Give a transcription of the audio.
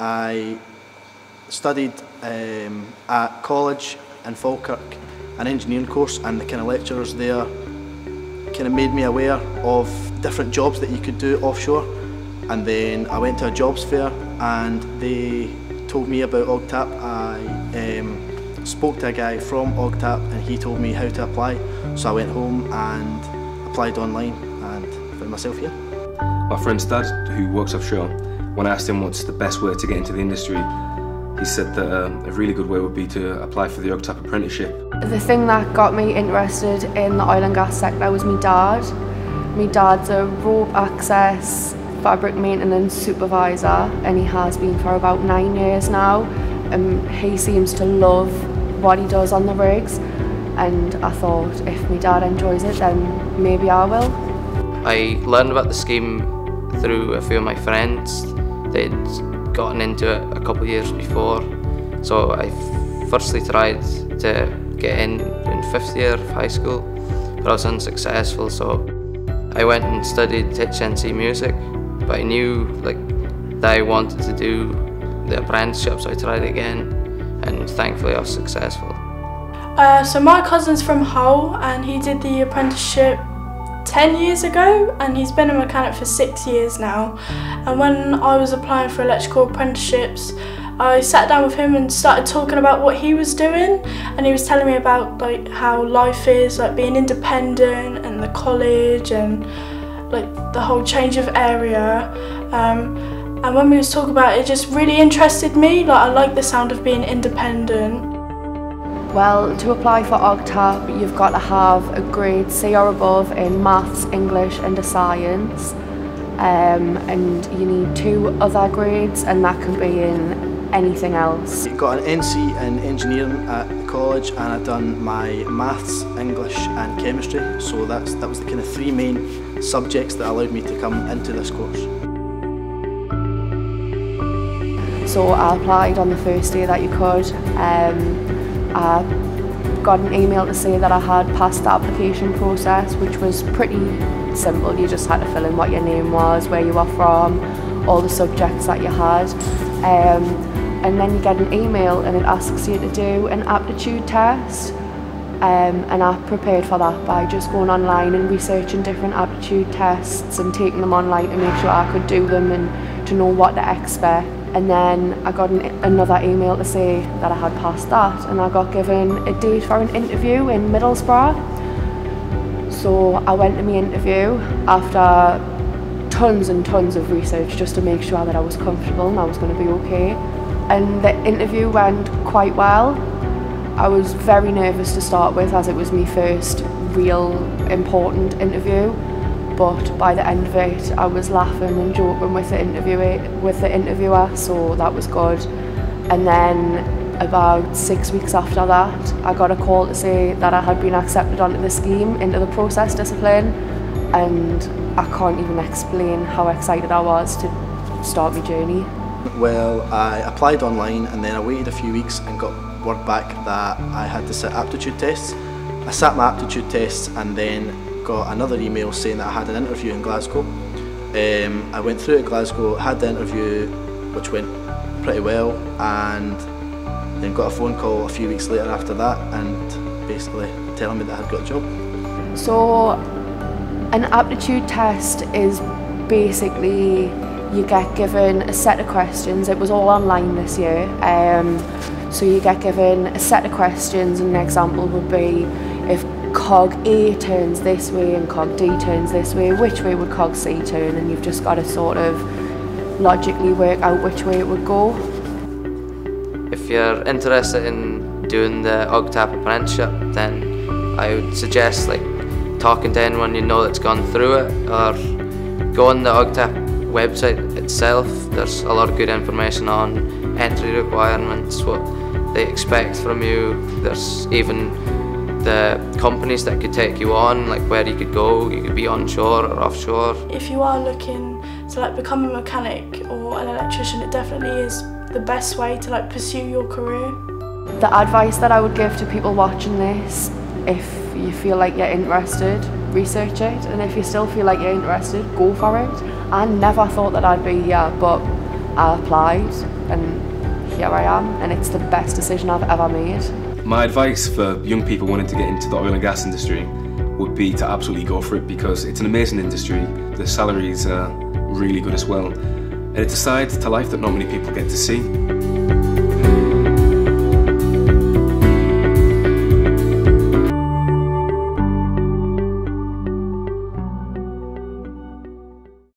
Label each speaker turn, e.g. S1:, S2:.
S1: I studied um, at college in Falkirk, an engineering course, and the kind of lecturers there kind of made me aware of different jobs that you could do offshore. And then I went to a jobs fair and they told me about OGTAP. I um, spoke to a guy from OGTAP and he told me how to apply. So I went home and applied online and found myself here.
S2: My friend's dad, who works offshore, when I asked him what's the best way to get into the industry, he said that uh, a really good way would be to apply for the OGTAP apprenticeship.
S3: The thing that got me interested in the oil and gas sector was my dad. My dad's a rope access fabric maintenance supervisor and he has been for about nine years now. And he seems to love what he does on the rigs and I thought if my dad enjoys it then maybe I will.
S4: I learned about the scheme through a few of my friends. They'd gotten into it a couple of years before. So I firstly tried to get in in fifth year of high school, but I was unsuccessful. So I went and studied HNC music, but I knew like that I wanted to do the apprenticeship, so I tried again, and thankfully I was successful.
S5: Uh, so my cousin's from Hull, and he did the apprenticeship 10 years ago and he's been a mechanic for six years now. And when I was applying for electrical apprenticeships I sat down with him and started talking about what he was doing. And he was telling me about like how life is like being independent and the college and like the whole change of area. Um, and when we was talking about it, it just really interested me. Like I like the sound of being independent
S3: Well, to apply for OGTAP, you've got to have a grade C or above in maths, English and a science. Um, and you need two other grades and that can be in anything else.
S1: I got an NC in engineering at college and I've done my maths, English and chemistry. So that's that was the kind of three main subjects that allowed me to come into this course.
S3: So I applied on the first day that you could. Um, I got an email to say that I had passed the application process, which was pretty simple. You just had to fill in what your name was, where you were from, all the subjects that you had. Um, and then you get an email and it asks you to do an aptitude test. Um, and I prepared for that by just going online and researching different aptitude tests and taking them online to make sure I could do them and to know what to expect. And then I got an, another email to say that I had passed that and I got given a date for an interview in Middlesbrough. So I went to my interview after tons and tons of research just to make sure that I was comfortable and I was going to be okay. And the interview went quite well. I was very nervous to start with as it was my first real important interview but by the end of it I was laughing and joking with the interviewer with the interviewer so that was good and then about six weeks after that I got a call to say that I had been accepted onto the scheme into the process discipline and I can't even explain how excited I was to start my journey.
S1: Well, I applied online and then I waited a few weeks and got word back that I had to sit aptitude tests. I sat my aptitude tests and then got another email saying that I had an interview in Glasgow. Um, I went through to Glasgow, had the interview, which went pretty well, and then got a phone call a few weeks later after that, and basically telling me that I'd got a job.
S3: So, an aptitude test is basically you get given a set of questions. It was all online this year. Um, so you get given a set of questions and an example would be if cog A turns this way and cog D turns this way, which way would cog C turn? And you've just got to sort of logically work out which way it would go.
S4: If you're interested in doing the OGTAP apprenticeship, then I would suggest like talking to anyone you know that's gone through it or go on the OGTAP website itself. There's a lot of good information on entry requirements, what they expect from you. There's even the companies that could take you on, like where you could go, you could be onshore or offshore.
S5: If you are looking to like become a mechanic or an electrician, it definitely is the best way to like pursue your career.
S3: The advice that I would give to people watching this, if you feel like you're interested, research it, and if you still feel like you're interested, go for it. I never thought that I'd be here, but I applied and here I am and it's the best decision I've ever made.
S2: My advice for young people wanting to get into the oil and gas industry would be to absolutely go for it because it's an amazing industry, the salaries are really good as well, and it's a side to life that not many people get to see.